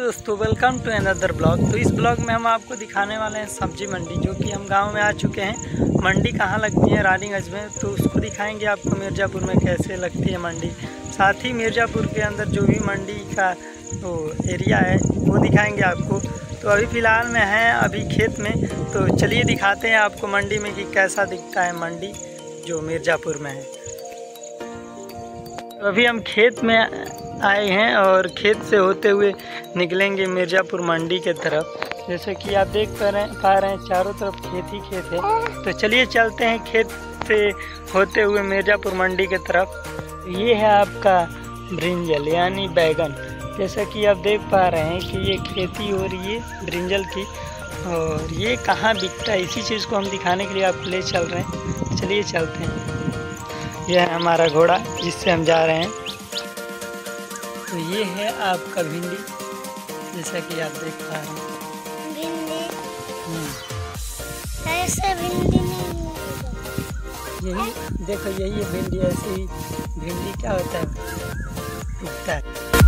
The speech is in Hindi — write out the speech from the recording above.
दोस्तों वेलकम टू अनदर ब्लॉग तो इस ब्लॉग में हम आपको दिखाने वाले हैं सब्ज़ी मंडी, जो कि हम गाँव में आ चुके हैं। मंडी कहाँ लगती है? रानीगंज में। तो उसको दिखाएँगे आपको मिर्ज़ापुर में कैसे लगती है मंडी। साथ ही मिर्ज़ापुर के अंदर जो भी मंडी का वो एरिया है, वो दिखाएँगे आपको। तो अभी फ़िलहाल में हैं, अभी खेत में। तो चलिए दिखाते हैं आपको मंडी में कि कैसा दिखता है मंडी, जो मिर्ज़ापुर में है। तो अभी हम खेत में आए हैं और खेत से होते हुए निकलेंगे मिर्ज़ापुर मंडी के तरफ़। जैसे कि आप देख पा रहे पा रहे हैं, चारों तरफ़ खेत ही खेत है। तो चलिए चलते हैं खेत से होते हुए मिर्ज़ापुर मंडी के तरफ़। ये है आपका ब्रिंजल, यानी बैगन। जैसा कि आप देख पा रहे हैं कि ये खेती हो रही है ब्रिंजल की। और ये कहाँ बिकता है, इसी चीज़ को हम दिखाने के लिए आपको ले चल रहे हैं। चलिए चलते हैं। यह है हमारा घोड़ा, जिससे हम जा रहे हैं। तो ये है आपका भिंडी जैसा कि आप देख पा रहे हैं। भिंडी? हम्म, ऐसे भिंडी नहीं यही देखो यही है भिंडी ऐसी भिंडी क्या होता है? उगता है।